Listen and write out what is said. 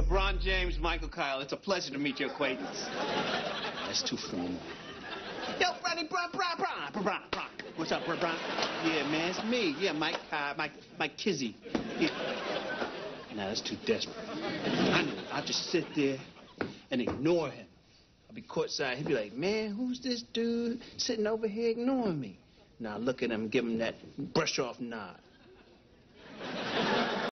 LeBron James, Michael Kyle. It's a pleasure to meet your acquaintance. That's too formal. Yo, Ronnie Bron, Bron, Bron, Bron, Bron. What's up, Bron, Bron? Yeah, man, it's me. Yeah, Mike, uh, Mike, Mike Kizzy. Yeah. Nah, that's too desperate. I know. I'll just sit there and ignore him. I'll be courtside. He'll be like, man, who's this dude sitting over here ignoring me? Now look at him, give him that brush off nod.